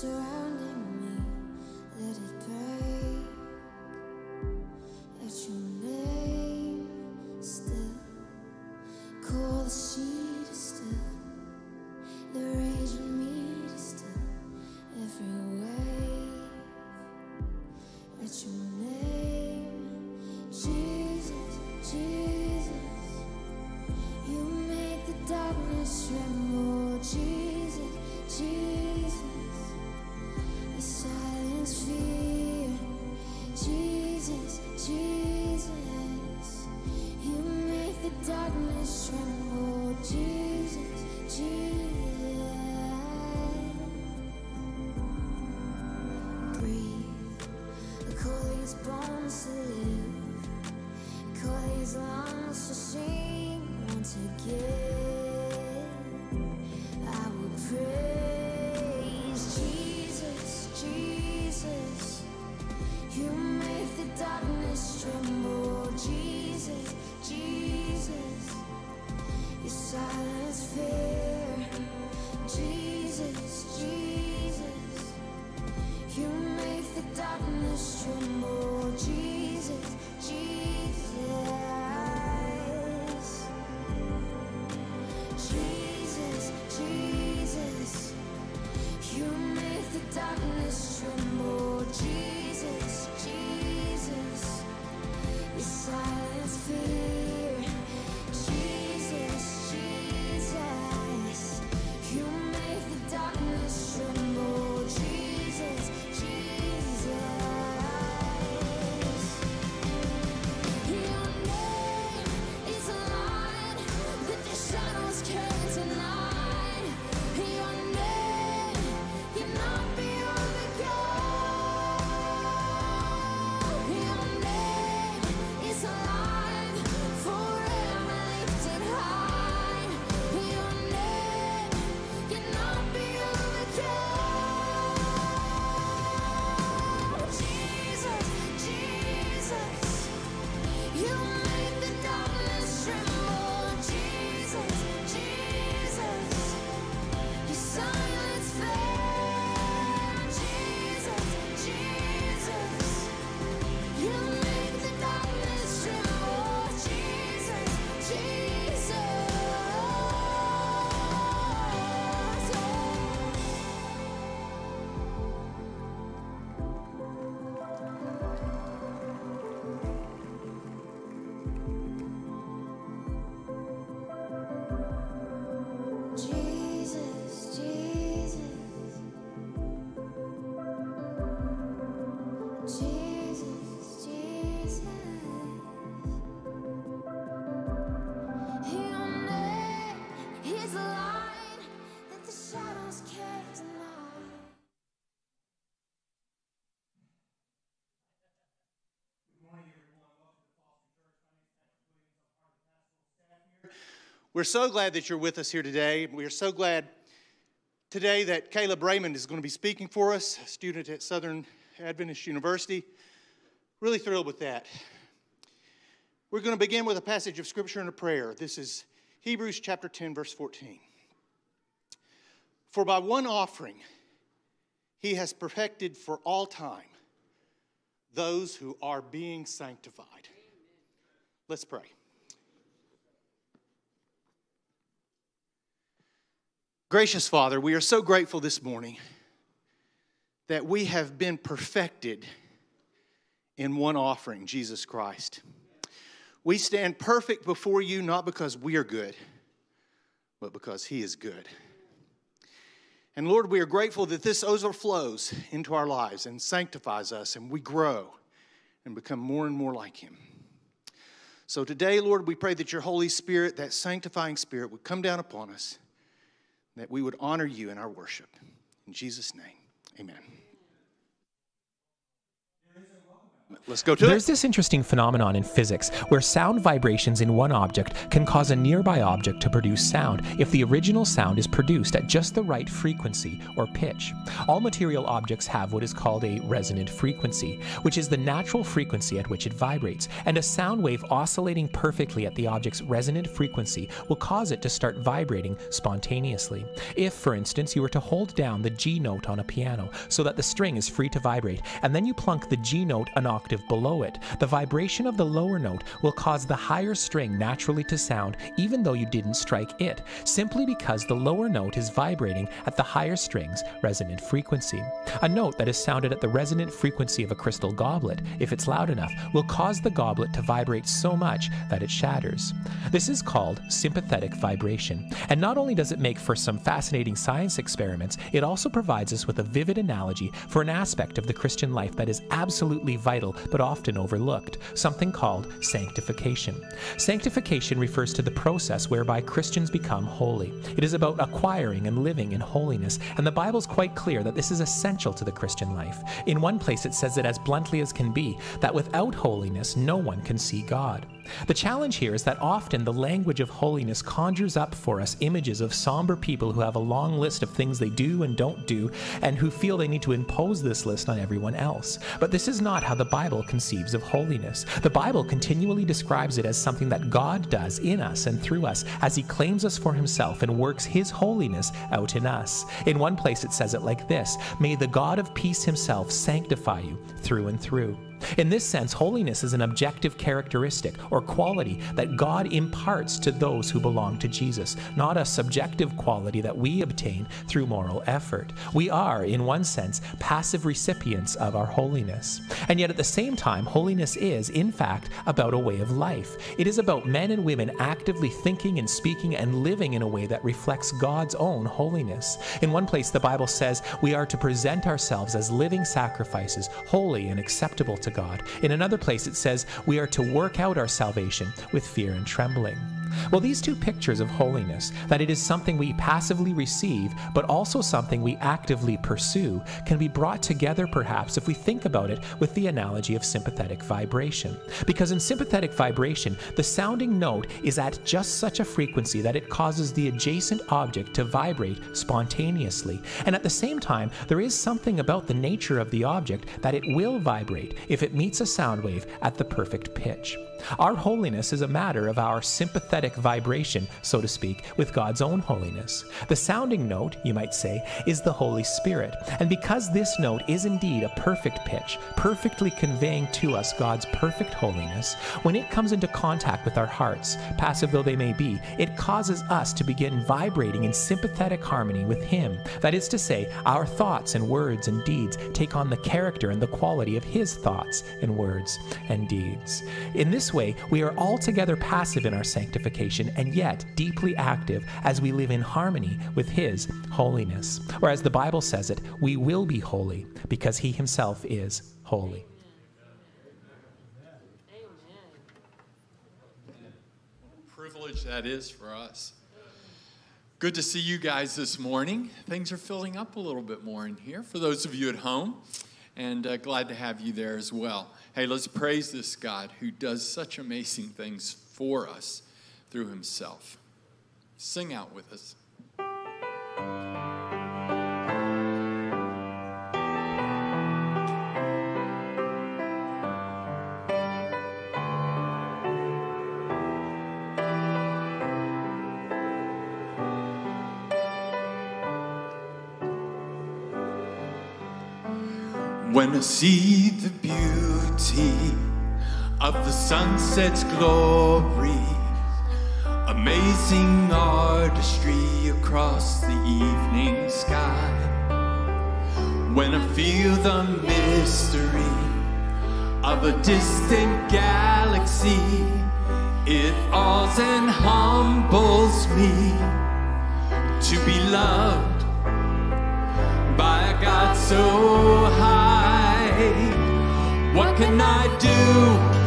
surround We're so glad that you're with us here today. We are so glad today that Caleb Raymond is going to be speaking for us, a student at Southern Adventist University. Really thrilled with that. We're going to begin with a passage of scripture and a prayer. This is Hebrews chapter 10, verse 14. For by one offering he has perfected for all time those who are being sanctified. Let's pray. Gracious Father, we are so grateful this morning that we have been perfected in one offering, Jesus Christ. We stand perfect before you not because we are good, but because He is good. And Lord, we are grateful that this overflows into our lives and sanctifies us, and we grow and become more and more like Him. So today, Lord, we pray that your Holy Spirit, that sanctifying Spirit, would come down upon us, that we would honor you in our worship. In Jesus' name, amen. Let's go to There's it. this interesting phenomenon in physics where sound vibrations in one object can cause a nearby object to produce sound if the original sound is produced at just the right frequency or pitch. All material objects have what is called a resonant frequency, which is the natural frequency at which it vibrates, and a sound wave oscillating perfectly at the object's resonant frequency will cause it to start vibrating spontaneously. If, for instance, you were to hold down the G note on a piano so that the string is free to vibrate, and then you plunk the G note an octave below it, the vibration of the lower note will cause the higher string naturally to sound even though you didn't strike it, simply because the lower note is vibrating at the higher string's resonant frequency. A note that is sounded at the resonant frequency of a crystal goblet, if it's loud enough, will cause the goblet to vibrate so much that it shatters. This is called sympathetic vibration, and not only does it make for some fascinating science experiments, it also provides us with a vivid analogy for an aspect of the Christian life that is absolutely vital but often overlooked, something called sanctification. Sanctification refers to the process whereby Christians become holy. It is about acquiring and living in holiness, and the Bible's quite clear that this is essential to the Christian life. In one place, it says it as bluntly as can be that without holiness, no one can see God. The challenge here is that often the language of holiness conjures up for us images of somber people who have a long list of things they do and don't do, and who feel they need to impose this list on everyone else. But this is not how the Bible conceives of holiness. The Bible continually describes it as something that God does in us and through us as He claims us for Himself and works His holiness out in us. In one place, it says it like this May the God of peace Himself sanctify you through and through. In this sense, holiness is an objective characteristic or quality that God imparts to those who belong to Jesus, not a subjective quality that we obtain through moral effort. We are, in one sense, passive recipients of our holiness. And yet, at the same time, holiness is, in fact, about a way of life. It is about men and women actively thinking and speaking and living in a way that reflects God's own holiness. In one place, the Bible says we are to present ourselves as living sacrifices, holy and acceptable to God. In another place, it says we are to work out our salvation with fear and trembling. Well, these two pictures of holiness, that it is something we passively receive, but also something we actively pursue, can be brought together perhaps if we think about it with the analogy of sympathetic vibration. Because in sympathetic vibration, the sounding note is at just such a frequency that it causes the adjacent object to vibrate spontaneously. And at the same time, there is something about the nature of the object that it will vibrate if it meets a sound wave at the perfect pitch. Our holiness is a matter of our sympathetic vibration, so to speak, with God's own holiness. The sounding note, you might say, is the Holy Spirit. And because this note is indeed a perfect pitch, perfectly conveying to us God's perfect holiness, when it comes into contact with our hearts, passive though they may be, it causes us to begin vibrating in sympathetic harmony with Him. That is to say, our thoughts and words and deeds take on the character and the quality of His thoughts and words and deeds. In this way, we are altogether passive in our sanctification and yet deeply active as we live in harmony with His holiness. Or as the Bible says it, we will be holy because He Himself is holy. Amen. Privilege that is for us. Good to see you guys this morning. Things are filling up a little bit more in here for those of you at home, and uh, glad to have you there as well. Hey, let's praise this God who does such amazing things for us through himself. Sing out with us. When I see the beauty beauty of the sunset's glory, amazing artistry across the evening sky. When I feel the mystery of a distant galaxy, it awes and humbles me to be loved by a God so high. What can I do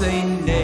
they nailed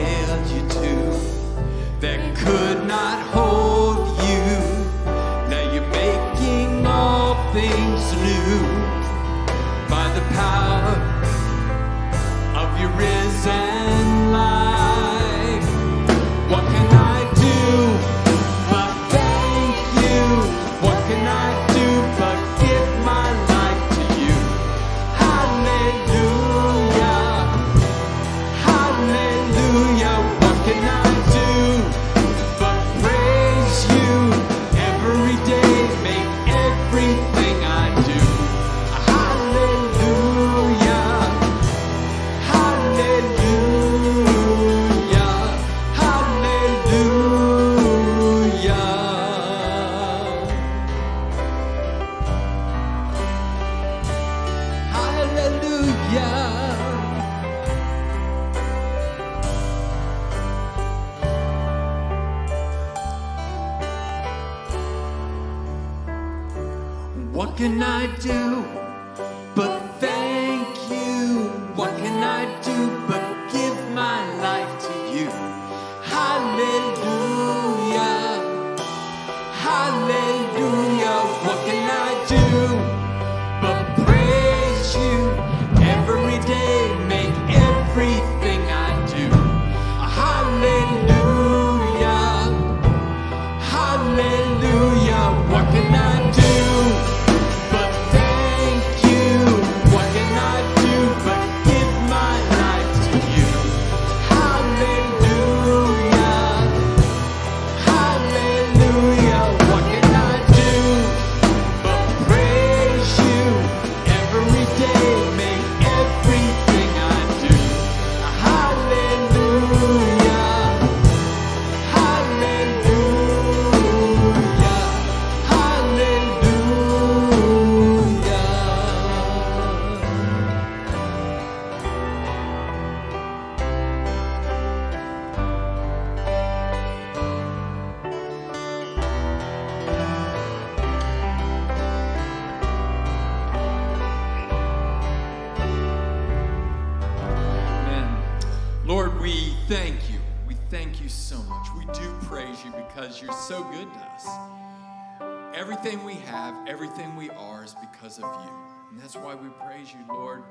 that's why we praise you, Lord.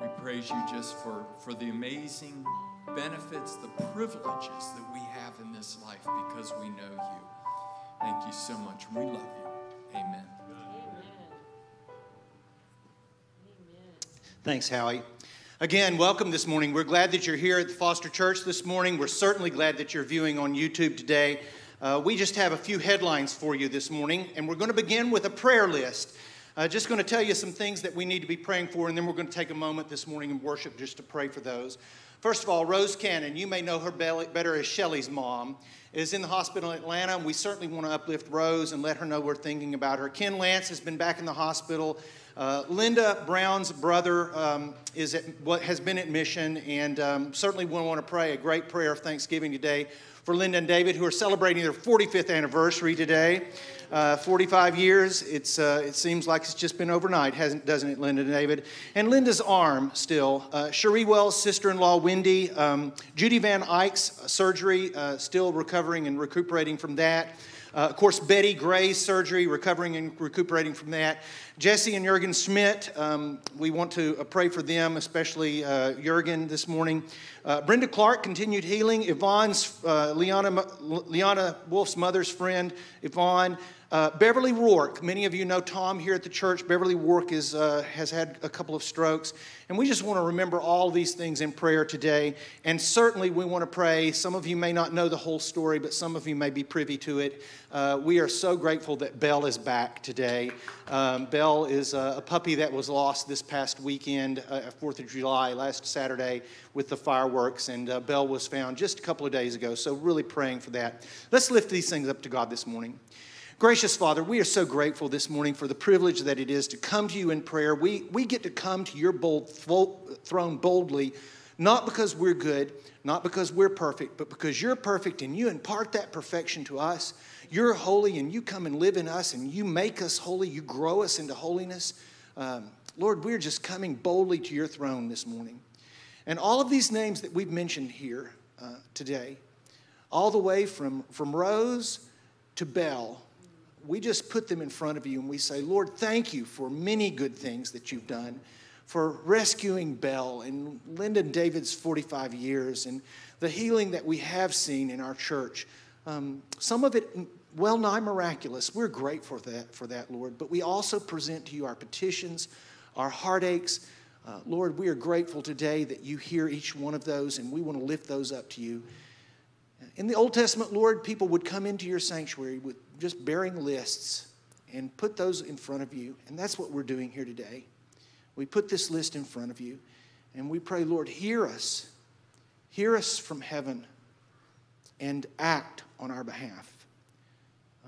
We praise you just for, for the amazing benefits, the privileges that we have in this life because we know you. Thank you so much. We love you. Amen. Thanks, Howie. Again, welcome this morning. We're glad that you're here at the Foster Church this morning. We're certainly glad that you're viewing on YouTube today. Uh, we just have a few headlines for you this morning, and we're going to begin with a prayer list. Uh, just going to tell you some things that we need to be praying for, and then we're going to take a moment this morning in worship just to pray for those. First of all, Rose Cannon, you may know her better as Shelly's mom, is in the hospital in Atlanta, and we certainly want to uplift Rose and let her know we're thinking about her. Ken Lance has been back in the hospital. Uh, Linda Brown's brother um, is at, what has been at mission, and um, certainly we want to pray a great prayer of thanksgiving today for Linda and David, who are celebrating their 45th anniversary today. Uh, 45 years, it's, uh, it seems like it's just been overnight, hasn't, doesn't it, Linda and David? And Linda's arm still. Uh, Cherie Wells' sister in law, Wendy. Um, Judy Van Eyck's surgery, uh, still recovering and recuperating from that. Uh, of course, Betty Gray's surgery, recovering and recuperating from that. Jesse and Jurgen Schmidt, um, we want to uh, pray for them, especially uh, Jurgen this morning. Uh, Brenda Clark continued healing. Yvonne's, uh, Liana, Liana Wolf's mother's friend, Yvonne. Uh, Beverly Rourke, many of you know Tom here at the church. Beverly Rourke is, uh, has had a couple of strokes. And we just want to remember all these things in prayer today. And certainly we want to pray. Some of you may not know the whole story, but some of you may be privy to it. Uh, we are so grateful that Belle is back today. Um, Belle is a, a, puppy that was lost this past weekend, 4th uh, of July, last Saturday, with the fireworks. And uh, Belle was found just a couple of days ago. So, really praying for that. Let's lift these things up to God this morning. Gracious Father, we are so grateful this morning for the privilege that it is to come to you in prayer. We, we get to come to your bold throne boldly, not because we're good, not because we're perfect, but because you're perfect and you impart that perfection to us. You're holy and you come and live in us and you make us holy. You grow us into holiness. Um, Lord, we're just coming boldly to your throne this morning. And all of these names that we've mentioned here uh, today, all the way from, from Rose to Belle, we just put them in front of you and we say, Lord, thank you for many good things that you've done, for rescuing Belle and Lyndon David's 45 years and the healing that we have seen in our church. Um, some of it well nigh miraculous. We're grateful for that, for that, Lord. But we also present to you our petitions, our heartaches. Uh, Lord, we are grateful today that you hear each one of those, and we want to lift those up to you. In the Old Testament, Lord, people would come into your sanctuary with just bearing lists and put those in front of you. And that's what we're doing here today. We put this list in front of you and we pray, Lord, hear us. Hear us from heaven and act on our behalf.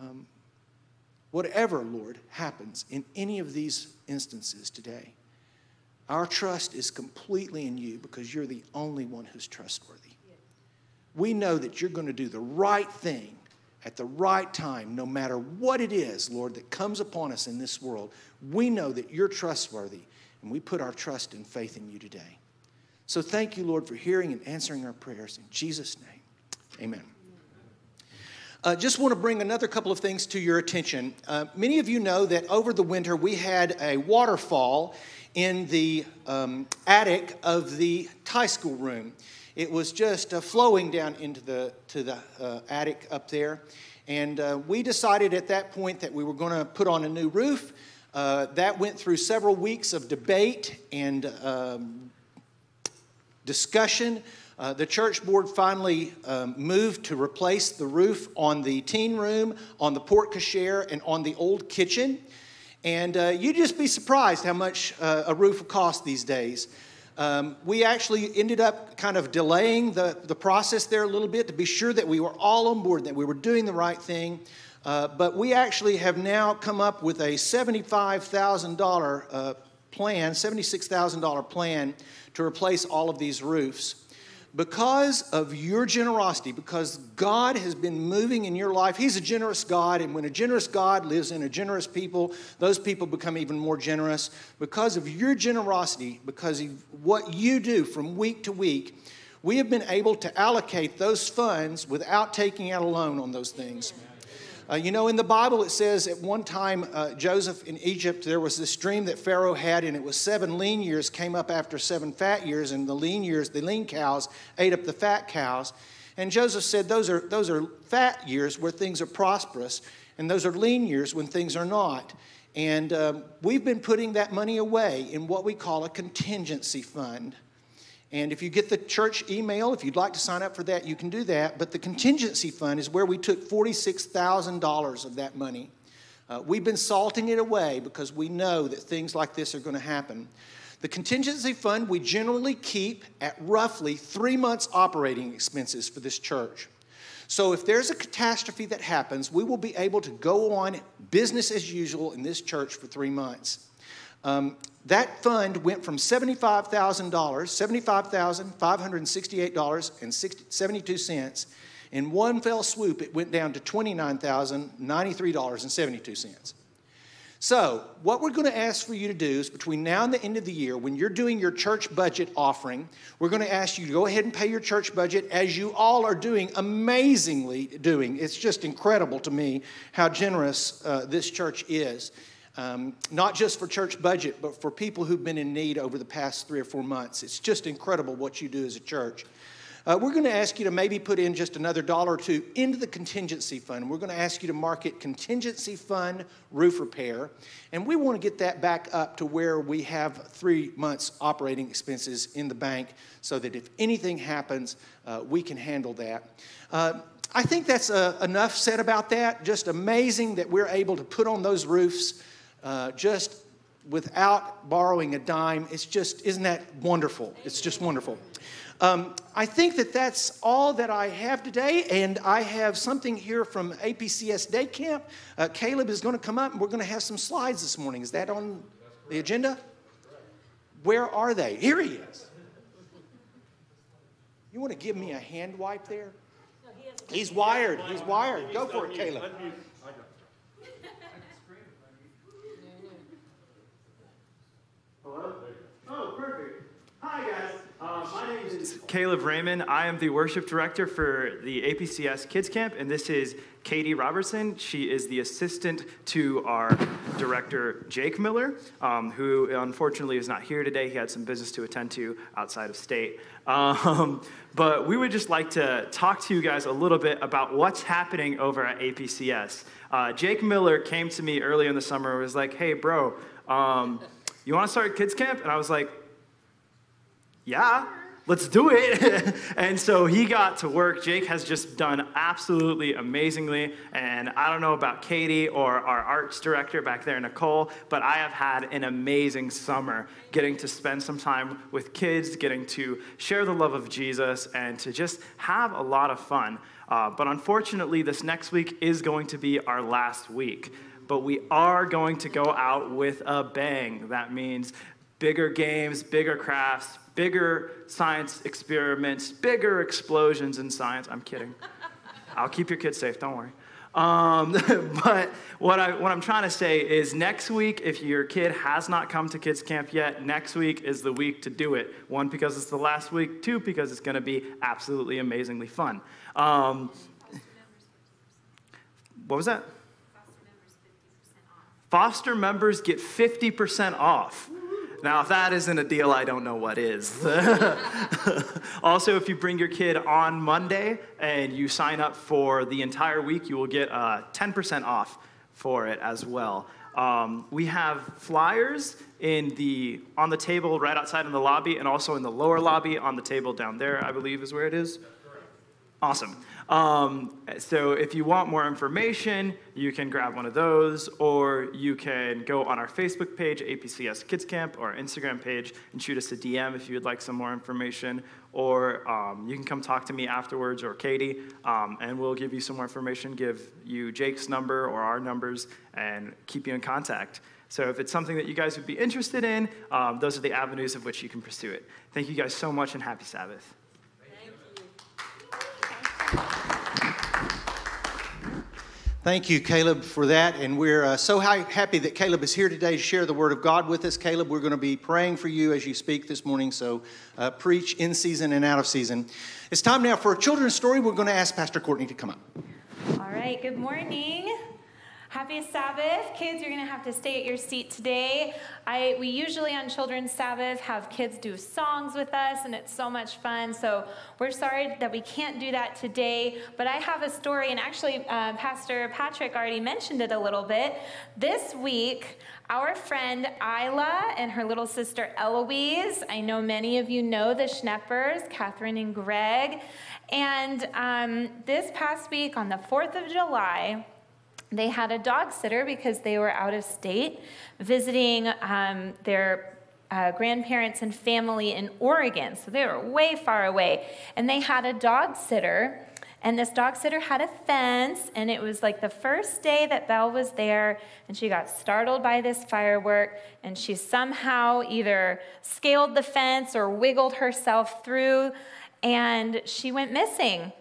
Um, whatever, Lord, happens in any of these instances today, our trust is completely in you because you're the only one who's trustworthy. We know that you're going to do the right thing at the right time, no matter what it is, Lord, that comes upon us in this world, we know that you're trustworthy, and we put our trust and faith in you today. So thank you, Lord, for hearing and answering our prayers. In Jesus' name, amen. Uh, just want to bring another couple of things to your attention. Uh, many of you know that over the winter we had a waterfall in the um, attic of the Thai school room. It was just uh, flowing down into the, to the uh, attic up there. And uh, we decided at that point that we were going to put on a new roof. Uh, that went through several weeks of debate and um, discussion. Uh, the church board finally um, moved to replace the roof on the teen room, on the porte cochere, and on the old kitchen. And uh, you'd just be surprised how much uh, a roof will cost these days. Um, we actually ended up kind of delaying the, the process there a little bit to be sure that we were all on board, that we were doing the right thing. Uh, but we actually have now come up with a $75,000 uh, plan, $76,000 plan to replace all of these roofs because of your generosity, because God has been moving in your life. He's a generous God, and when a generous God lives in a generous people, those people become even more generous. Because of your generosity, because of what you do from week to week, we have been able to allocate those funds without taking out a loan on those things. Uh, you know, in the Bible, it says at one time, uh, Joseph in Egypt, there was this dream that Pharaoh had, and it was seven lean years came up after seven fat years, and the lean years, the lean cows, ate up the fat cows. And Joseph said, Those are, those are fat years where things are prosperous, and those are lean years when things are not. And um, we've been putting that money away in what we call a contingency fund. And if you get the church email, if you'd like to sign up for that, you can do that. But the contingency fund is where we took $46,000 of that money. Uh, we've been salting it away because we know that things like this are going to happen. The contingency fund we generally keep at roughly three months' operating expenses for this church. So if there's a catastrophe that happens, we will be able to go on business as usual in this church for three months. Um, that fund went from $75,000, $75,568.72 In one fell swoop, it went down to $29,093.72. So, what we're going to ask for you to do is between now and the end of the year, when you're doing your church budget offering, we're going to ask you to go ahead and pay your church budget as you all are doing, amazingly doing. It's just incredible to me how generous uh, this church is. Um, not just for church budget, but for people who've been in need over the past three or four months. It's just incredible what you do as a church. Uh, we're going to ask you to maybe put in just another dollar or two into the contingency fund. We're going to ask you to market contingency fund roof repair. And we want to get that back up to where we have three months operating expenses in the bank so that if anything happens, uh, we can handle that. Uh, I think that's uh, enough said about that. Just amazing that we're able to put on those roofs uh, just without borrowing a dime. It's just, isn't that wonderful? It's just wonderful. Um, I think that that's all that I have today, and I have something here from APCS Day Camp. Uh, Caleb is going to come up, and we're going to have some slides this morning. Is that on the agenda? Where are they? Here he is. You want to give me a hand wipe there? He's wired. He's wired. Go for it, Caleb. Hello? Oh, perfect. Hi, guys. Uh, my name is Caleb Raymond. I am the worship director for the APCS Kids Camp, and this is Katie Robertson. She is the assistant to our director, Jake Miller, um, who unfortunately is not here today. He had some business to attend to outside of state. Um, but we would just like to talk to you guys a little bit about what's happening over at APCS. Uh, Jake Miller came to me earlier in the summer and was like, hey, bro, um, you want to start kids camp? And I was like, yeah, let's do it. and so he got to work. Jake has just done absolutely amazingly. And I don't know about Katie or our arts director back there, Nicole, but I have had an amazing summer getting to spend some time with kids, getting to share the love of Jesus, and to just have a lot of fun. Uh, but unfortunately, this next week is going to be our last week but we are going to go out with a bang. That means bigger games, bigger crafts, bigger science experiments, bigger explosions in science. I'm kidding. I'll keep your kids safe, don't worry. Um, but what, I, what I'm trying to say is next week, if your kid has not come to kids camp yet, next week is the week to do it. One, because it's the last week. Two, because it's going to be absolutely amazingly fun. Um, what was that? Foster members get 50% off. Now, if that isn't a deal, I don't know what is. also, if you bring your kid on Monday and you sign up for the entire week, you will get uh, 10% off for it as well. Um, we have flyers in the on the table right outside in the lobby, and also in the lower lobby on the table down there. I believe is where it is. Awesome. Um, so if you want more information, you can grab one of those, or you can go on our Facebook page, APCS Kids Camp, or Instagram page, and shoot us a DM if you would like some more information. Or um, you can come talk to me afterwards, or Katie, um, and we'll give you some more information, give you Jake's number or our numbers, and keep you in contact. So if it's something that you guys would be interested in, um, those are the avenues of which you can pursue it. Thank you guys so much, and happy Sabbath. Thank you, Caleb, for that. And we're uh, so happy that Caleb is here today to share the Word of God with us. Caleb, we're going to be praying for you as you speak this morning. So uh, preach in season and out of season. It's time now for a children's story. We're going to ask Pastor Courtney to come up. All right, good morning. Happy Sabbath. Kids, you're going to have to stay at your seat today. I, we usually on Children's Sabbath have kids do songs with us, and it's so much fun. So we're sorry that we can't do that today, but I have a story, and actually, uh, Pastor Patrick already mentioned it a little bit. This week, our friend Isla and her little sister Eloise, I know many of you know the Schneppers, Catherine and Greg. And um, this past week on the 4th of July, they had a dog sitter because they were out of state visiting um, their uh, grandparents and family in Oregon. So they were way far away. And they had a dog sitter. And this dog sitter had a fence, and it was like the first day that Belle was there, and she got startled by this firework, and she somehow either scaled the fence or wiggled herself through, and she went missing.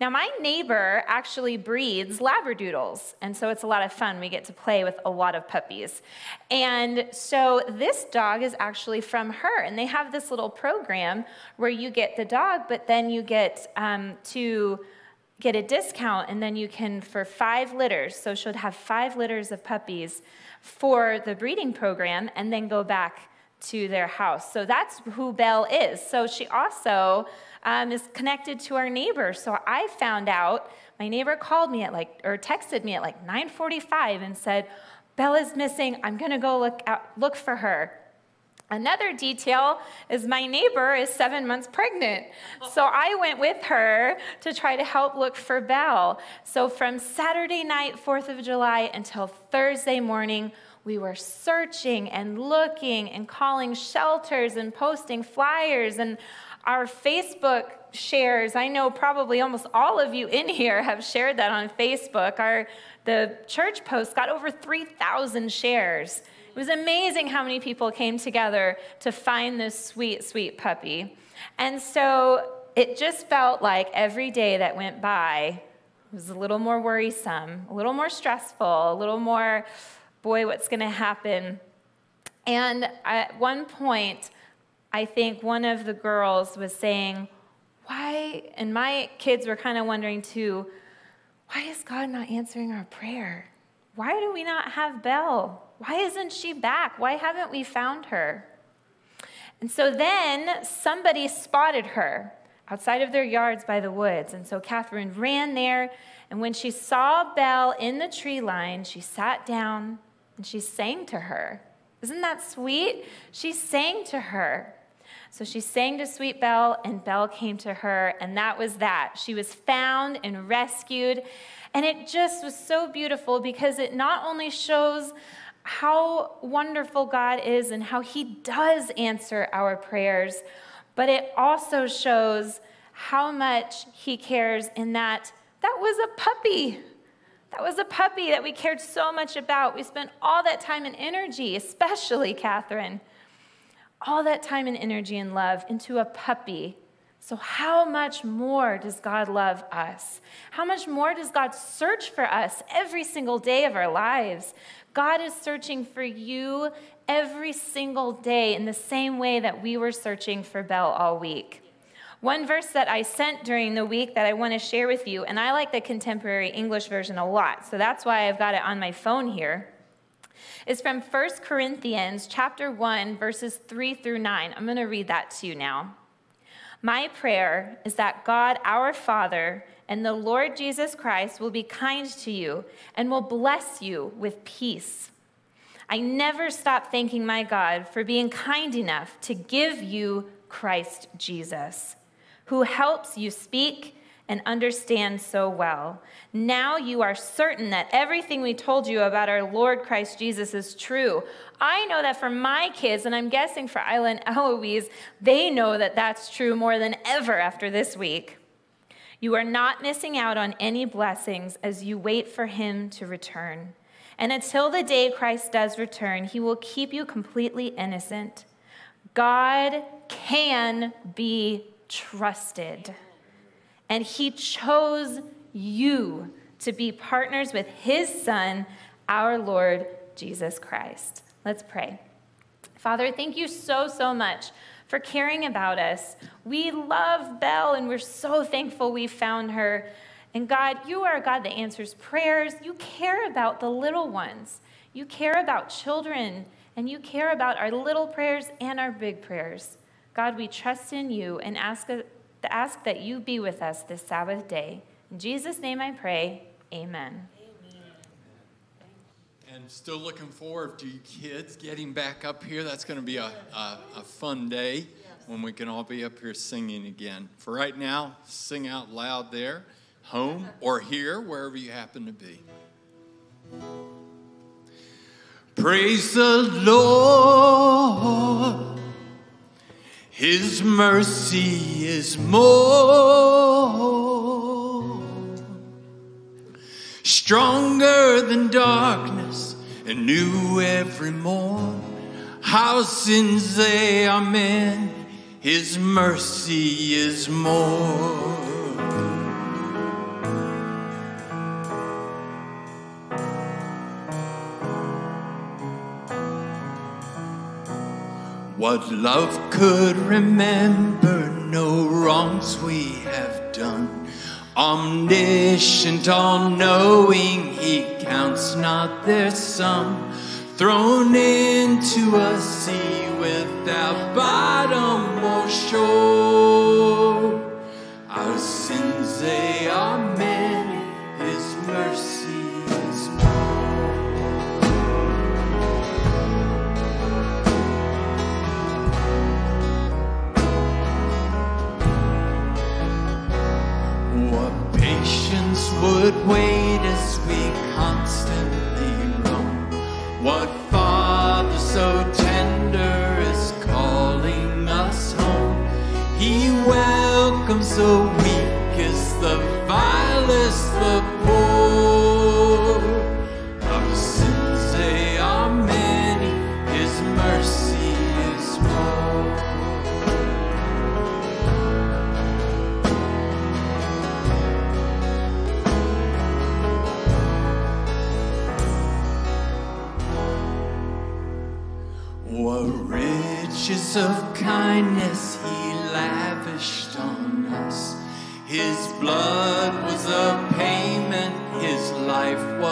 Now, my neighbor actually breeds Labradoodles, and so it's a lot of fun. We get to play with a lot of puppies. And so this dog is actually from her, and they have this little program where you get the dog, but then you get um, to get a discount, and then you can, for five litters, so she'll have five litters of puppies for the breeding program, and then go back to their house. So that's who Belle is. So she also um, is connected to our neighbor. So I found out, my neighbor called me at like, or texted me at like 9.45 and said, Bella's missing, I'm gonna go look, out, look for her. Another detail is my neighbor is seven months pregnant. So I went with her to try to help look for Belle. So from Saturday night, 4th of July, until Thursday morning, we were searching and looking and calling shelters and posting flyers and our Facebook shares. I know probably almost all of you in here have shared that on Facebook. Our the church post got over 3,000 shares. It was amazing how many people came together to find this sweet, sweet puppy. And so it just felt like every day that went by was a little more worrisome, a little more stressful, a little more, boy, what's going to happen? And at one point, I think one of the girls was saying, Why? And my kids were kind of wondering too, why is God not answering our prayer? Why do we not have Belle? Why isn't she back? Why haven't we found her? And so then somebody spotted her outside of their yards by the woods. And so Catherine ran there. And when she saw Belle in the tree line, she sat down and she sang to her. Isn't that sweet? She sang to her. So she sang to Sweet Belle, and Belle came to her, and that was that. She was found and rescued. And it just was so beautiful because it not only shows how wonderful God is and how He does answer our prayers, but it also shows how much He cares in that that was a puppy. That was a puppy that we cared so much about. We spent all that time and energy, especially Catherine, all that time and energy and love into a puppy. So, how much more does God love us? How much more does God search for us every single day of our lives? God is searching for you every single day in the same way that we were searching for Belle all week. One verse that I sent during the week that I want to share with you, and I like the contemporary English version a lot, so that's why I've got it on my phone here is from 1 Corinthians chapter 1 verses 3 through 9. I'm going to read that to you now. My prayer is that God our Father and the Lord Jesus Christ will be kind to you and will bless you with peace. I never stop thanking my God for being kind enough to give you Christ Jesus, who helps you speak and understand so well. Now you are certain that everything we told you about our Lord Christ Jesus is true. I know that for my kids, and I'm guessing for Isla and Eloise, they know that that's true more than ever after this week. You are not missing out on any blessings as you wait for him to return. And until the day Christ does return, he will keep you completely innocent. God can be trusted. And he chose you to be partners with his son, our Lord Jesus Christ. Let's pray. Father, thank you so, so much for caring about us. We love Belle and we're so thankful we found her. And God, you are a God that answers prayers. You care about the little ones. You care about children and you care about our little prayers and our big prayers. God, we trust in you and ask, ask that you be with us this Sabbath day. In Jesus' name I pray, amen. And still looking forward to you kids getting back up here. That's going to be a, a, a, fun day when we can all be up here singing again. For right now, sing out loud there, home or here, wherever you happen to be. Praise the Lord. His mercy is more stronger than darkness and new every morn. How sins they are men, His mercy is more. What love could remember, no wrongs we have done. Omniscient, all knowing, he counts not their sum. Thrown into a sea without bottom or shore. Our sins, they are many, his mercy would wait as we constantly roam? What father so tender is calling us home? He welcomes the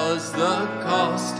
was the cost.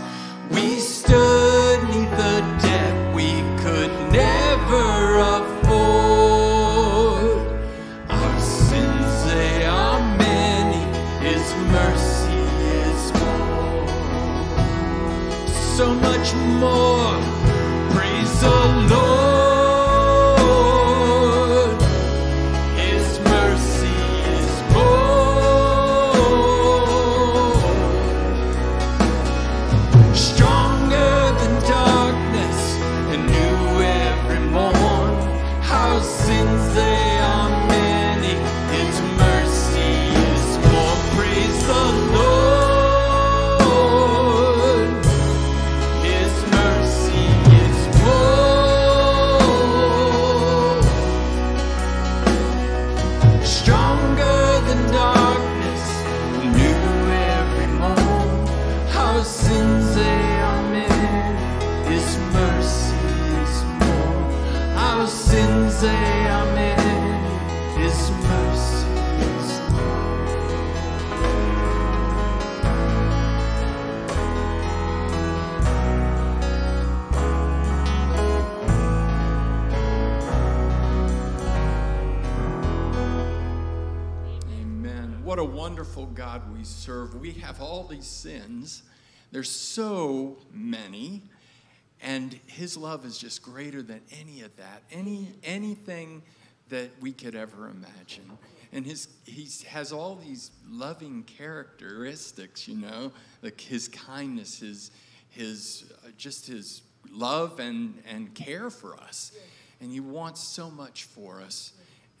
His love is just greater than any of that. Any anything that we could ever imagine. And his he has all these loving characteristics, you know, like his kindness, his his uh, just his love and and care for us. And he wants so much for us.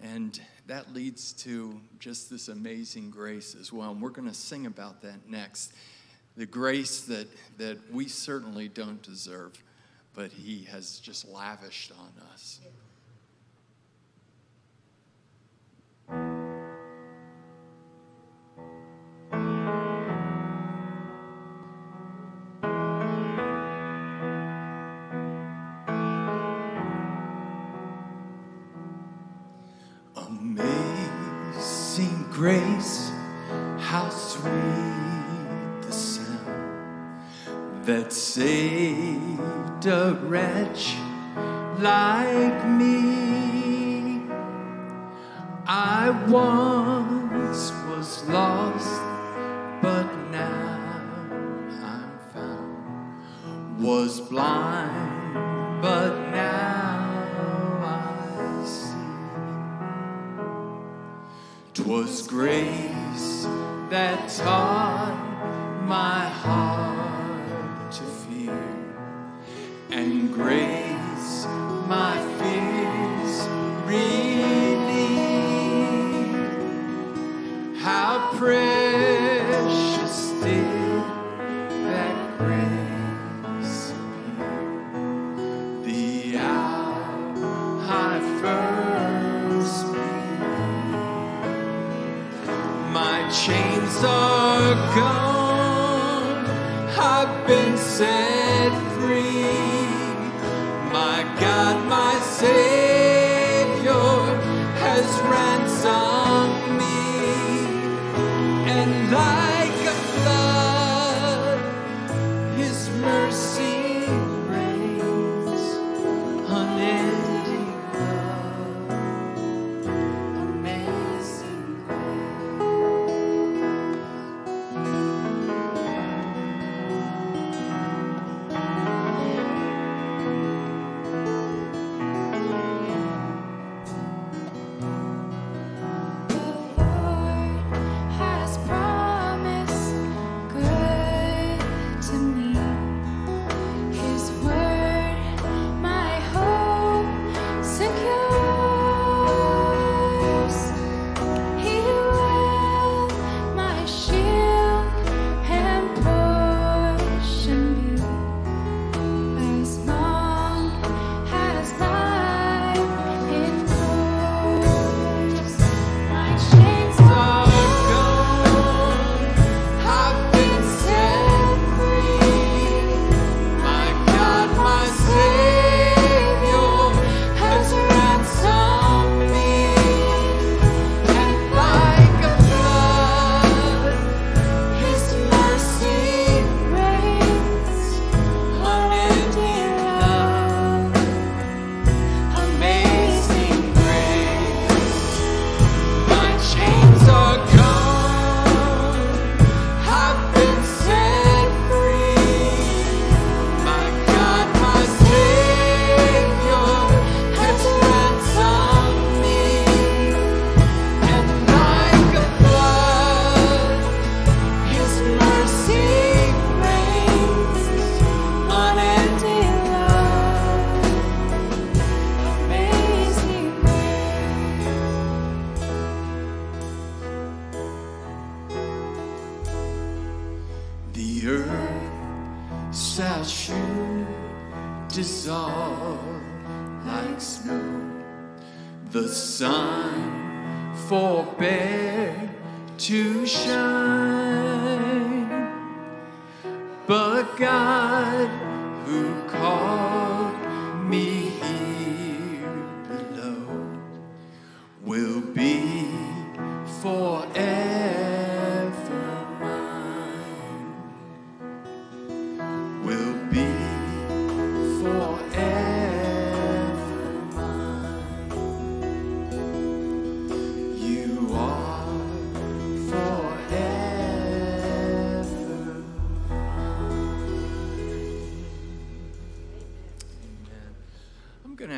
And that leads to just this amazing grace as well. And we're going to sing about that next. The grace that, that we certainly don't deserve, but He has just lavished on us. Amazing grace, how sweet that saved a wretch like me. I once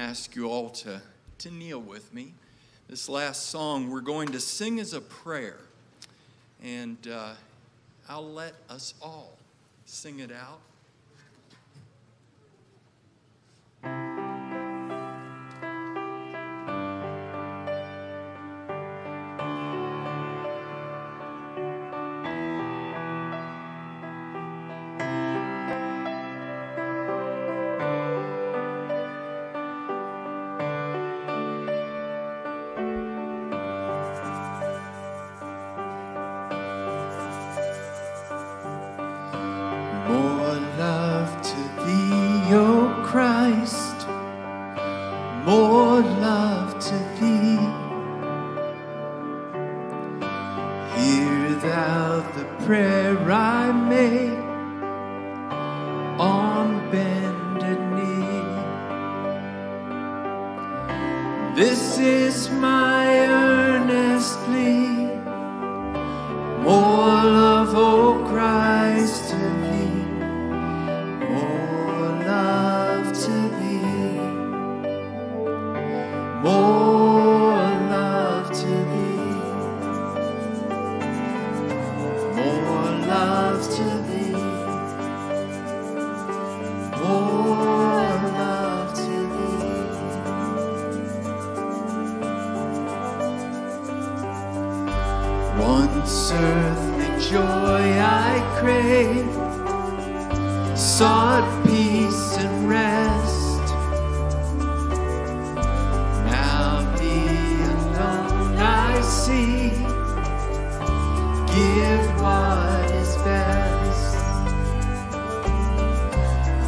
ask you all to, to kneel with me. This last song we're going to sing as a prayer. And uh, I'll let us all sing it out.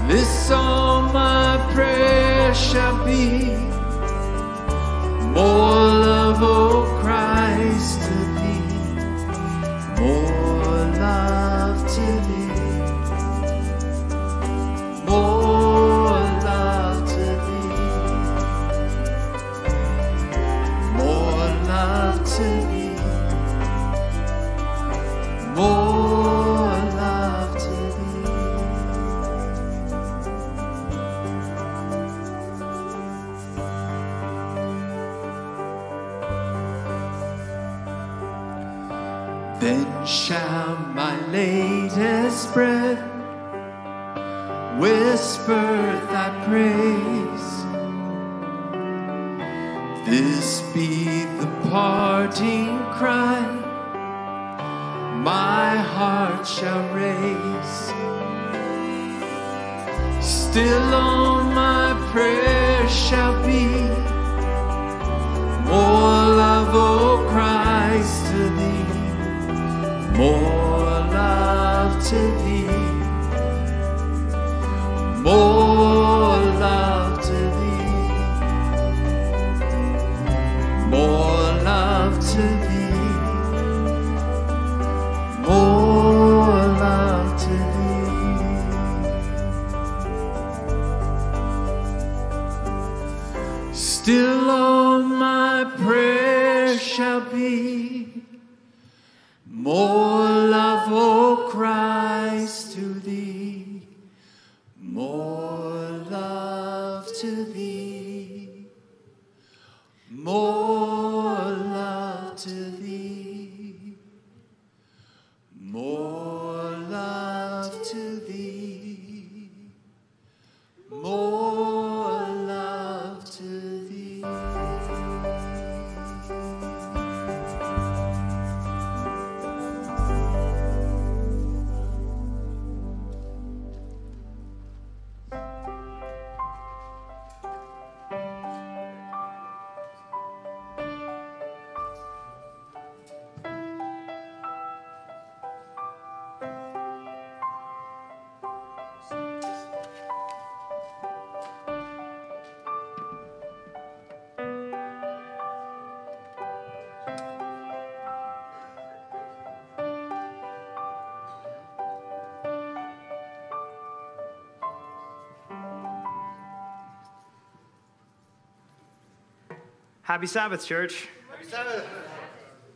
This all my prayer shall be more love. Oh, Happy Sabbath, church. Happy Sabbath.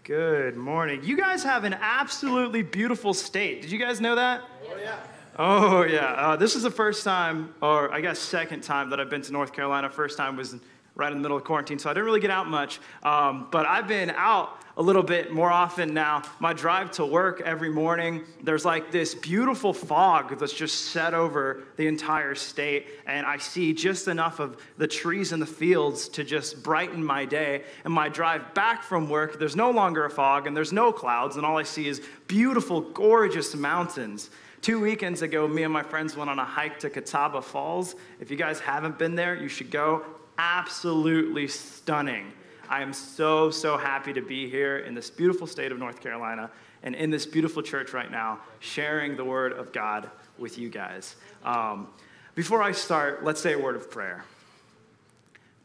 Good morning. You guys have an absolutely beautiful state. Did you guys know that? Oh, yeah. Oh, yeah. Uh, this is the first time, or I guess second time, that I've been to North Carolina. First time was right in the middle of quarantine, so I didn't really get out much. Um, but I've been out a little bit more often now. My drive to work every morning, there's like this beautiful fog that's just set over the entire state, and I see just enough of the trees in the fields to just brighten my day. And my drive back from work, there's no longer a fog and there's no clouds, and all I see is beautiful, gorgeous mountains. Two weekends ago, me and my friends went on a hike to Catawba Falls. If you guys haven't been there, you should go. Absolutely stunning. I am so, so happy to be here in this beautiful state of North Carolina and in this beautiful church right now, sharing the word of God with you guys. Um, before I start, let's say a word of prayer.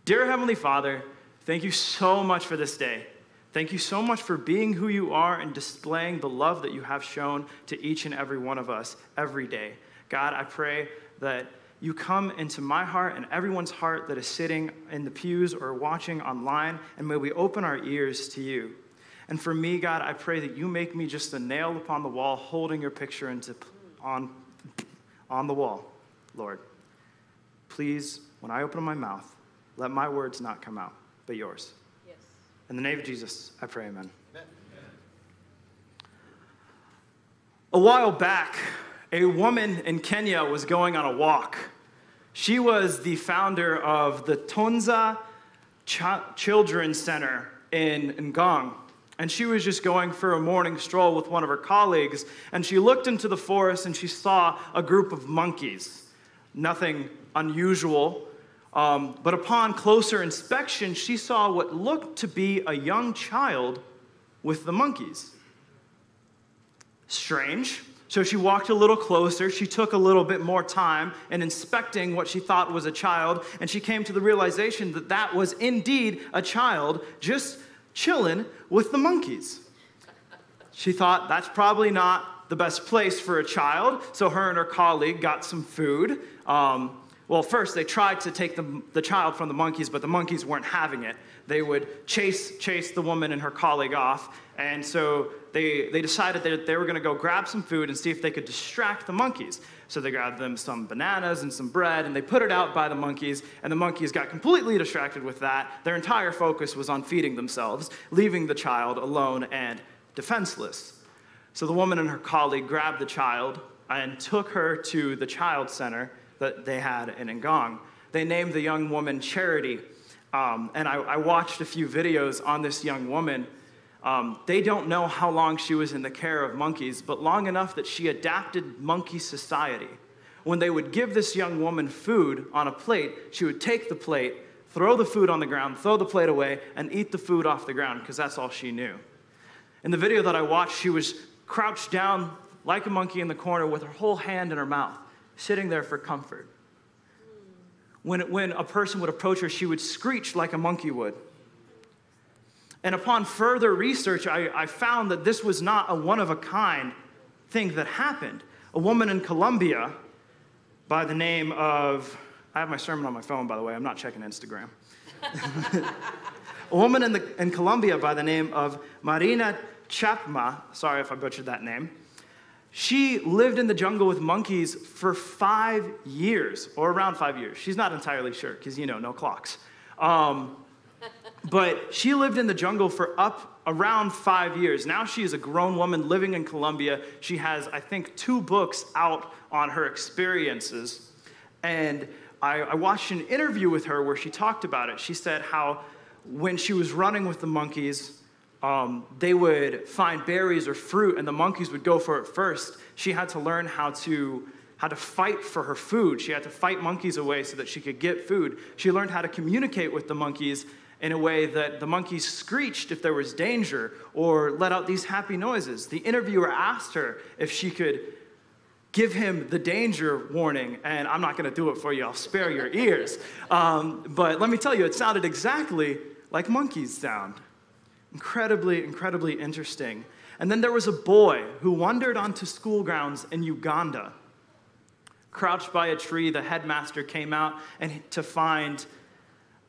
Dear Heavenly Father, thank you so much for this day. Thank you so much for being who you are and displaying the love that you have shown to each and every one of us every day. God, I pray that you come into my heart and everyone's heart that is sitting in the pews or watching online, and may we open our ears to you. And for me, God, I pray that you make me just a nail upon the wall holding your picture into, on, on the wall, Lord. Please, when I open my mouth, let my words not come out, but yours. Yes. In the name of Jesus, I pray, amen. amen. A while back, a woman in Kenya was going on a walk. She was the founder of the Tonza Ch- Children's Center in Ngong. And she was just going for a morning stroll with one of her colleagues, and she looked into the forest and she saw a group of monkeys. Nothing unusual, um, but upon closer inspection, she saw what looked to be a young child with the monkeys. Strange. So she walked a little closer. She took a little bit more time in inspecting what she thought was a child, and she came to the realization that that was indeed a child just chilling with the monkeys. She thought that's probably not the best place for a child, so her and her colleague got some food. Um, well, first they tried to take the, the child from the monkeys, but the monkeys weren't having it. They would chase, chase the woman and her colleague off, and so they, they decided that they were going to go grab some food and see if they could distract the monkeys. So they grabbed them some bananas and some bread, and they put it out by the monkeys, and the monkeys got completely distracted with that. Their entire focus was on feeding themselves, leaving the child alone and defenseless. So the woman and her colleague grabbed the child and took her to the child center that they had in Ngong. They named the young woman Charity. Um, and I, I watched a few videos on this young woman um, they don't know how long she was in the care of monkeys, but long enough that she adapted monkey society. When they would give this young woman food on a plate, she would take the plate, throw the food on the ground, throw the plate away, and eat the food off the ground because that's all she knew. In the video that I watched, she was crouched down like a monkey in the corner with her whole hand in her mouth, sitting there for comfort. When, when a person would approach her, she would screech like a monkey would. And upon further research, I, I found that this was not a one of a kind thing that happened. A woman in Colombia by the name of, I have my sermon on my phone, by the way, I'm not checking Instagram. a woman in, the, in Colombia by the name of Marina Chapman, sorry if I butchered that name, she lived in the jungle with monkeys for five years, or around five years. She's not entirely sure, because, you know, no clocks. Um, but she lived in the jungle for up around five years. Now she is a grown woman living in Colombia. She has, I think, two books out on her experiences. And I, I watched an interview with her where she talked about it. She said how when she was running with the monkeys, um, they would find berries or fruit, and the monkeys would go for it first. She had to learn how to how to fight for her food. She had to fight monkeys away so that she could get food. She learned how to communicate with the monkeys in a way that the monkeys screeched if there was danger or let out these happy noises. The interviewer asked her if she could give him the danger warning, and I'm not going to do it for you, I'll spare your ears. Um, but let me tell you, it sounded exactly like monkeys sound. Incredibly, incredibly interesting. And then there was a boy who wandered onto school grounds in Uganda. Crouched by a tree, the headmaster came out and to find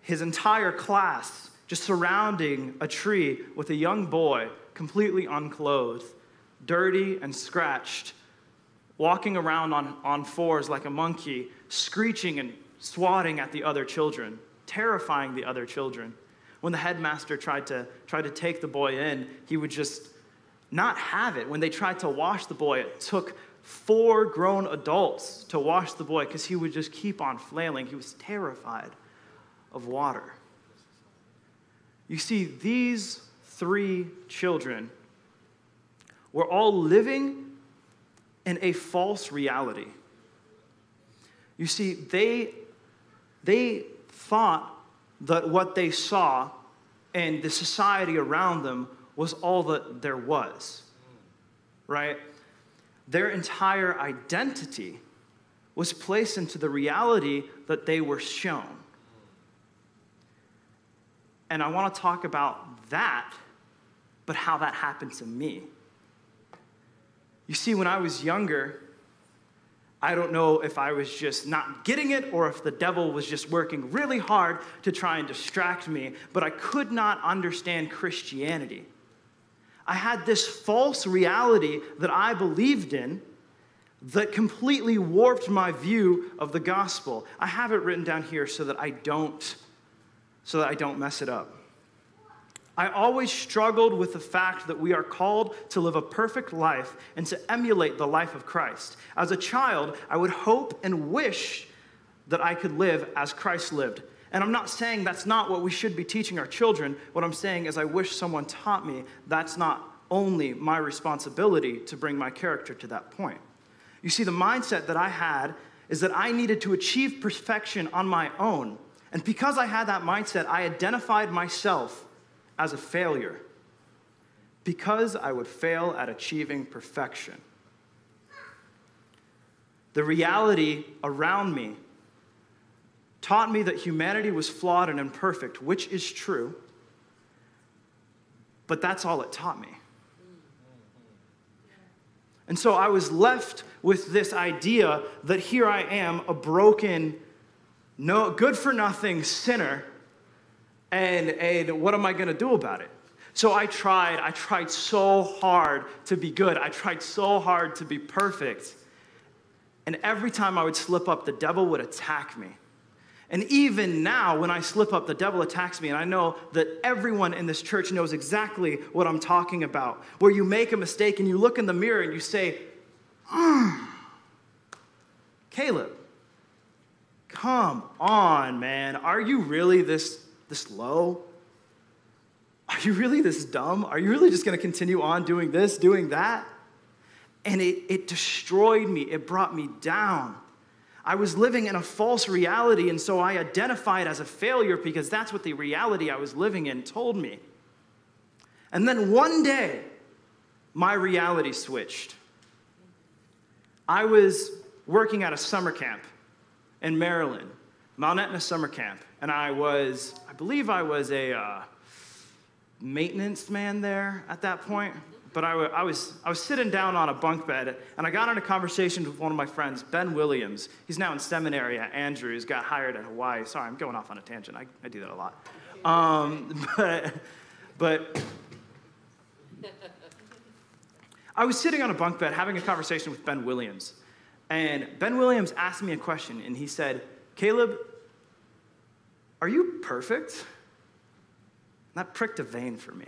his entire class just surrounding a tree with a young boy completely unclothed, dirty and scratched, walking around on, on fours like a monkey, screeching and swatting at the other children, terrifying the other children. When the headmaster tried to, tried to take the boy in, he would just not have it. When they tried to wash the boy, it took four grown adults to wash the boy because he would just keep on flailing. He was terrified of water. You see, these three children were all living in a false reality. You see, they, they thought that what they saw and the society around them was all that there was, right? Their entire identity was placed into the reality that they were shown. And I want to talk about that, but how that happened to me. You see, when I was younger, I don't know if I was just not getting it or if the devil was just working really hard to try and distract me, but I could not understand Christianity. I had this false reality that I believed in that completely warped my view of the gospel. I have it written down here so that I don't so that I don't mess it up. I always struggled with the fact that we are called to live a perfect life and to emulate the life of Christ. As a child, I would hope and wish that I could live as Christ lived. And I'm not saying that's not what we should be teaching our children. What I'm saying is, I wish someone taught me that's not only my responsibility to bring my character to that point. You see, the mindset that I had is that I needed to achieve perfection on my own and because I had that mindset, I identified myself as a failure because I would fail at achieving perfection. the reality around me taught me that humanity was flawed and imperfect, which is true, but that's all it taught me. And so I was left with this idea that here I am, a broken, no good for nothing sinner, and, and what am I going to do about it? So I tried, I tried so hard to be good. I tried so hard to be perfect. And every time I would slip up, the devil would attack me. And even now, when I slip up, the devil attacks me. And I know that everyone in this church knows exactly what I'm talking about. Where you make a mistake and you look in the mirror and you say, mm, Caleb, come on, man. Are you really this, this low? Are you really this dumb? Are you really just going to continue on doing this, doing that? And it, it destroyed me, it brought me down. I was living in a false reality, and so I identified as a failure because that's what the reality I was living in told me. And then one day, my reality switched. I was working at a summer camp in Maryland, Mount Aetna summer camp, and I was, I believe I was a uh, maintenance man there at that point but I, I, was, I was sitting down on a bunk bed and I got in a conversation with one of my friends, Ben Williams. He's now in seminary at Andrews, got hired at Hawaii. Sorry, I'm going off on a tangent. I, I do that a lot. Um, but, but I was sitting on a bunk bed having a conversation with Ben Williams. And Ben Williams asked me a question and he said, Caleb, are you perfect? And that pricked a vein for me.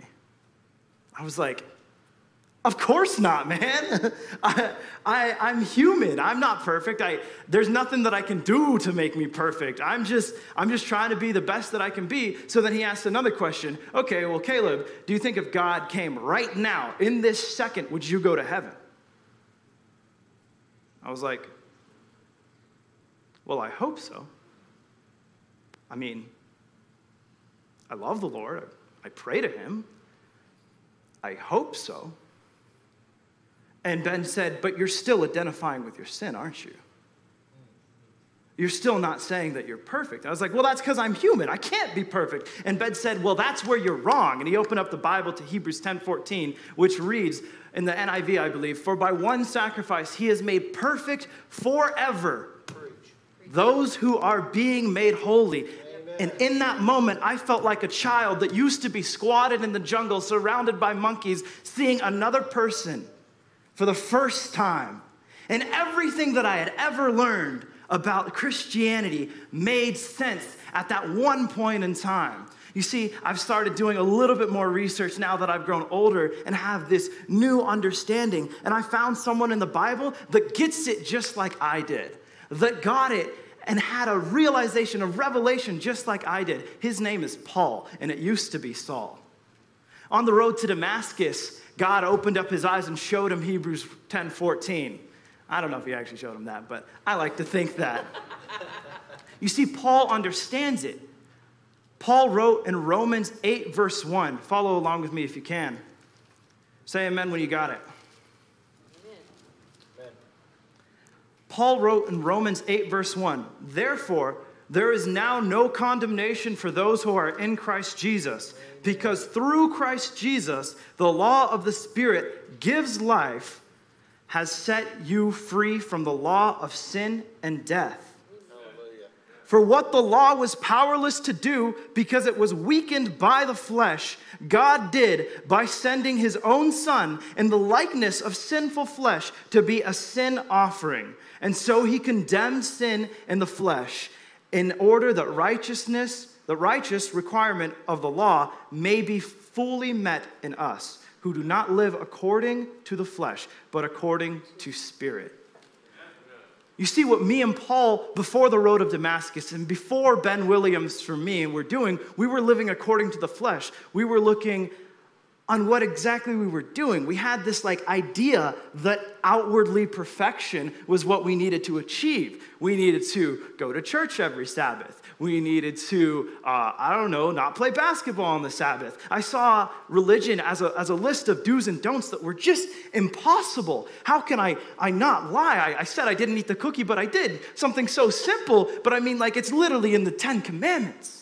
I was like, of course not, man. I, I, I'm human. I'm not perfect. I, there's nothing that I can do to make me perfect. I'm just, I'm just trying to be the best that I can be. So then he asked another question. Okay, well, Caleb, do you think if God came right now, in this second, would you go to heaven? I was like, well, I hope so. I mean, I love the Lord. I pray to him. I hope so. And Ben said, But you're still identifying with your sin, aren't you? You're still not saying that you're perfect. I was like, Well, that's because I'm human. I can't be perfect. And Ben said, Well, that's where you're wrong. And he opened up the Bible to Hebrews 10 14, which reads in the NIV, I believe, For by one sacrifice he has made perfect forever those who are being made holy. And in that moment, I felt like a child that used to be squatted in the jungle, surrounded by monkeys, seeing another person for the first time. And everything that I had ever learned about Christianity made sense at that one point in time. You see, I've started doing a little bit more research now that I've grown older and have this new understanding. And I found someone in the Bible that gets it just like I did, that got it and had a realization, a revelation just like I did. His name is Paul, and it used to be Saul. On the road to Damascus, God opened up his eyes and showed him Hebrews 10 14. I don't know if he actually showed him that, but I like to think that. you see, Paul understands it. Paul wrote in Romans 8, verse 1. Follow along with me if you can. Say amen when you got it. Paul wrote in Romans 8, verse 1 Therefore, there is now no condemnation for those who are in Christ Jesus because through Christ Jesus, the law of the Spirit gives life, has set you free from the law of sin and death. For what the law was powerless to do because it was weakened by the flesh, God did by sending his own Son in the likeness of sinful flesh to be a sin offering. And so he condemned sin in the flesh in order that righteousness the righteous requirement of the law may be fully met in us who do not live according to the flesh, but according to spirit. You see, what me and Paul, before the road of Damascus and before Ben Williams for me, were doing, we were living according to the flesh. We were looking on what exactly we were doing. We had this like idea that outwardly perfection was what we needed to achieve. We needed to go to church every Sabbath. We needed to, uh, I don't know, not play basketball on the Sabbath. I saw religion as a, as a list of do's and don'ts that were just impossible. How can I, I not lie? I, I said I didn't eat the cookie, but I did. Something so simple, but I mean, like, it's literally in the Ten Commandments.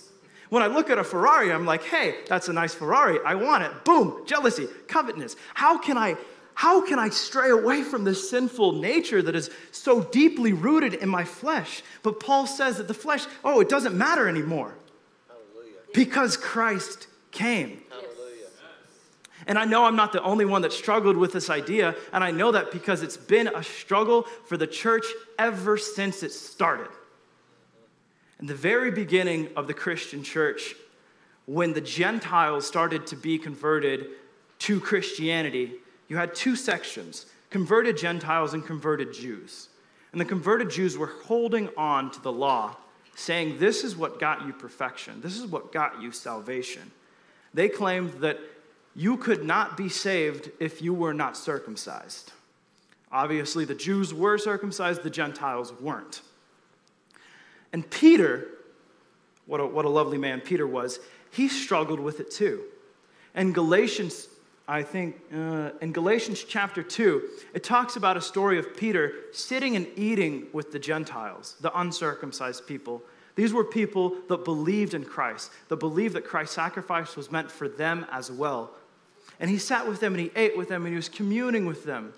When I look at a Ferrari, I'm like, hey, that's a nice Ferrari. I want it. Boom, jealousy, covetousness. How can I how can I stray away from this sinful nature that is so deeply rooted in my flesh? But Paul says that the flesh, oh, it doesn't matter anymore. Hallelujah. Because Christ came. Hallelujah. And I know I'm not the only one that struggled with this idea, and I know that because it's been a struggle for the church ever since it started. In the very beginning of the Christian church, when the Gentiles started to be converted to Christianity, you had two sections converted Gentiles and converted Jews. And the converted Jews were holding on to the law, saying, This is what got you perfection, this is what got you salvation. They claimed that you could not be saved if you were not circumcised. Obviously, the Jews were circumcised, the Gentiles weren't. And Peter, what a, what a lovely man Peter was, he struggled with it too. And Galatians, I think, uh, in Galatians chapter 2, it talks about a story of Peter sitting and eating with the Gentiles, the uncircumcised people. These were people that believed in Christ, that believed that Christ's sacrifice was meant for them as well. And he sat with them and he ate with them and he was communing with them.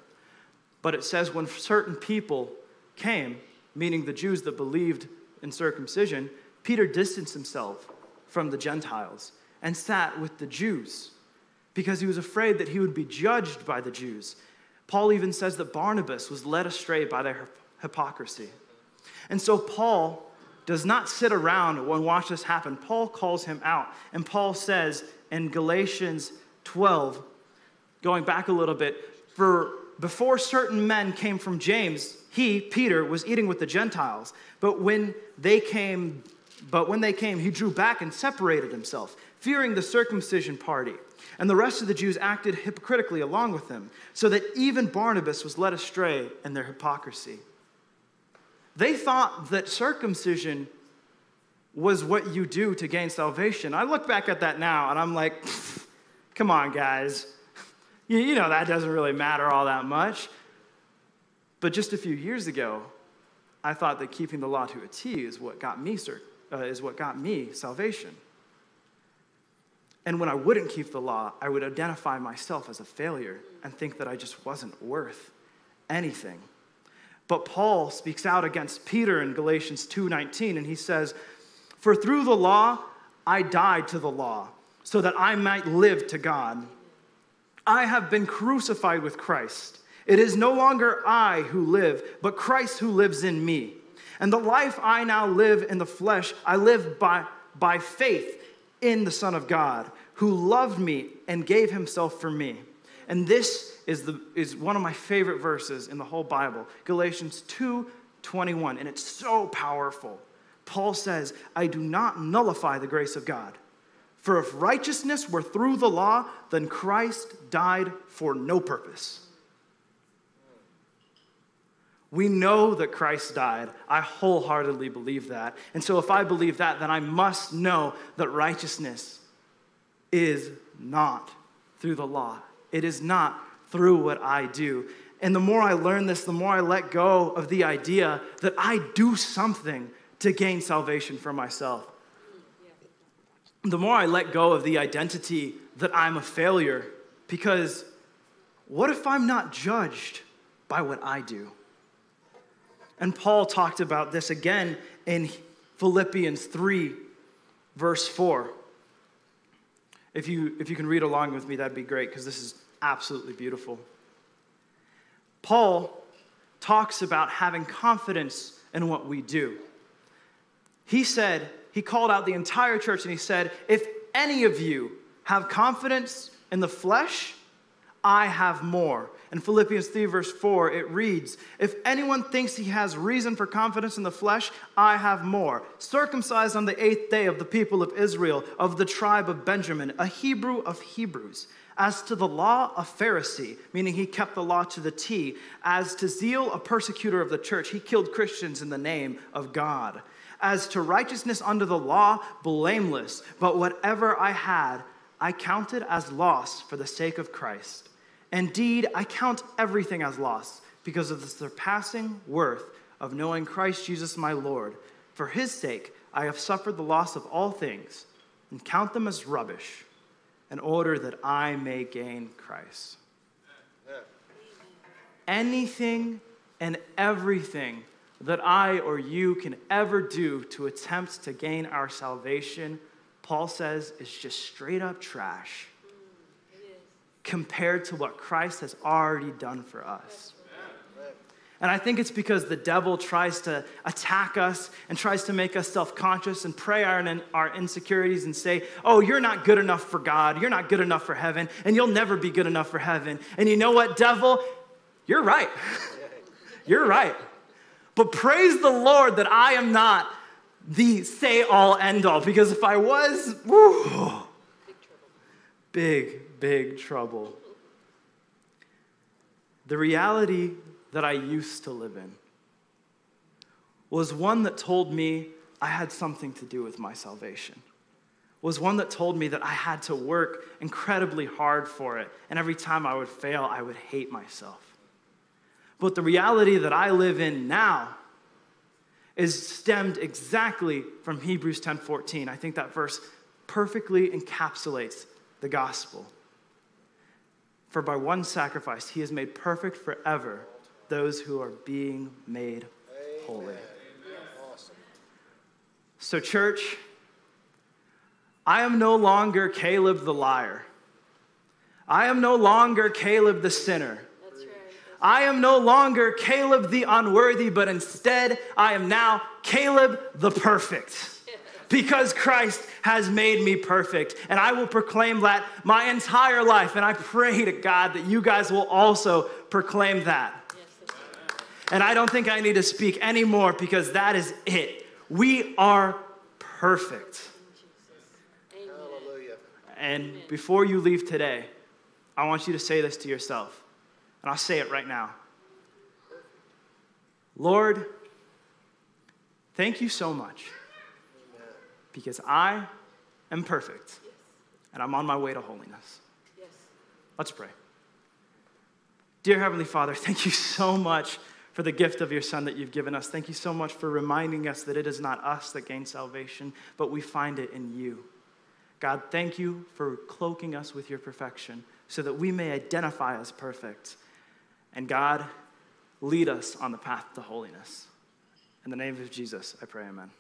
But it says when certain people came, meaning the Jews that believed in circumcision, Peter distanced himself from the Gentiles and sat with the Jews because he was afraid that he would be judged by the Jews. Paul even says that Barnabas was led astray by their hypocrisy. And so Paul does not sit around and watch this happen. Paul calls him out. And Paul says in Galatians 12, going back a little bit, for before certain men came from James, he, Peter, was eating with the Gentiles. But when they came, but when they came, he drew back and separated himself, fearing the circumcision party. And the rest of the Jews acted hypocritically along with him, so that even Barnabas was led astray in their hypocrisy. They thought that circumcision was what you do to gain salvation. I look back at that now and I'm like, come on, guys. You know that doesn't really matter all that much. But just a few years ago, I thought that keeping the law to a T is what got me uh, is what got me salvation. And when I wouldn't keep the law, I would identify myself as a failure and think that I just wasn't worth anything. But Paul speaks out against Peter in Galatians 2:19 and he says, "For through the law I died to the law, so that I might live to God. I have been crucified with Christ. It is no longer I who live, but Christ who lives in me. And the life I now live in the flesh, I live by, by faith in the Son of God, who loved me and gave himself for me. And this is, the, is one of my favorite verses in the whole Bible, Galatians 2 21. And it's so powerful. Paul says, I do not nullify the grace of God. For if righteousness were through the law, then Christ died for no purpose. We know that Christ died. I wholeheartedly believe that. And so, if I believe that, then I must know that righteousness is not through the law, it is not through what I do. And the more I learn this, the more I let go of the idea that I do something to gain salvation for myself. The more I let go of the identity that I'm a failure, because what if I'm not judged by what I do? And Paul talked about this again in Philippians 3, verse 4. If you, if you can read along with me, that'd be great because this is absolutely beautiful. Paul talks about having confidence in what we do. He said, he called out the entire church and he said, If any of you have confidence in the flesh, I have more. In Philippians 3, verse 4, it reads If anyone thinks he has reason for confidence in the flesh, I have more. Circumcised on the eighth day of the people of Israel, of the tribe of Benjamin, a Hebrew of Hebrews, As to the law, a Pharisee, meaning he kept the law to the T. As to zeal, a persecutor of the church, he killed Christians in the name of God. As to righteousness under the law, blameless. But whatever I had, I counted as loss for the sake of Christ. Indeed, I count everything as loss because of the surpassing worth of knowing Christ Jesus my Lord. For his sake, I have suffered the loss of all things and count them as rubbish in order that I may gain Christ. Anything and everything that I or you can ever do to attempt to gain our salvation, Paul says, is just straight up trash compared to what Christ has already done for us. And I think it's because the devil tries to attack us and tries to make us self conscious and prey on our insecurities and say, Oh, you're not good enough for God. You're not good enough for heaven. And you'll never be good enough for heaven. And you know what, devil? You're right. you're right. But praise the Lord that I am not the say all end all. Because if I was, woo, big, big trouble. The reality that I used to live in was one that told me I had something to do with my salvation. Was one that told me that I had to work incredibly hard for it, and every time I would fail, I would hate myself. But the reality that I live in now is stemmed exactly from Hebrews 10:14. I think that verse perfectly encapsulates the gospel. For by one sacrifice he has made perfect forever those who are being made holy. So, church, I am no longer Caleb the liar. I am no longer Caleb the sinner. I am no longer Caleb the unworthy, but instead I am now Caleb the perfect. Because Christ has made me perfect. And I will proclaim that my entire life. And I pray to God that you guys will also proclaim that. And I don't think I need to speak anymore because that is it. We are perfect. And before you leave today, I want you to say this to yourself. And I'll say it right now. Lord, thank you so much because I am perfect and I'm on my way to holiness. Let's pray. Dear Heavenly Father, thank you so much for the gift of your Son that you've given us. Thank you so much for reminding us that it is not us that gain salvation, but we find it in you. God, thank you for cloaking us with your perfection so that we may identify as perfect. And God, lead us on the path to holiness. In the name of Jesus, I pray, amen.